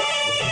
Música